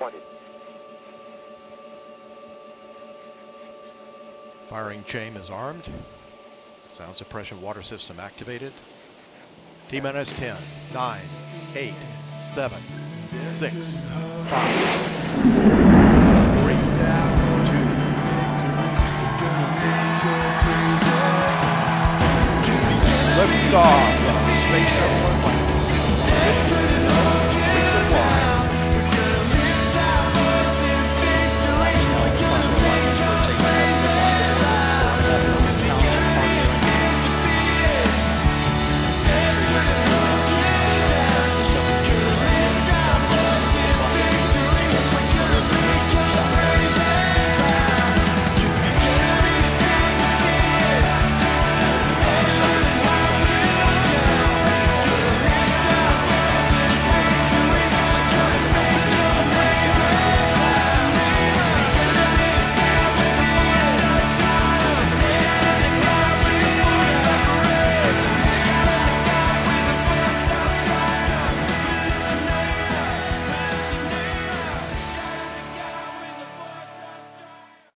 20. Firing chain is armed. Sound suppression water system activated. T minus 10, 9, 8, 7, 6, 5, liftoff of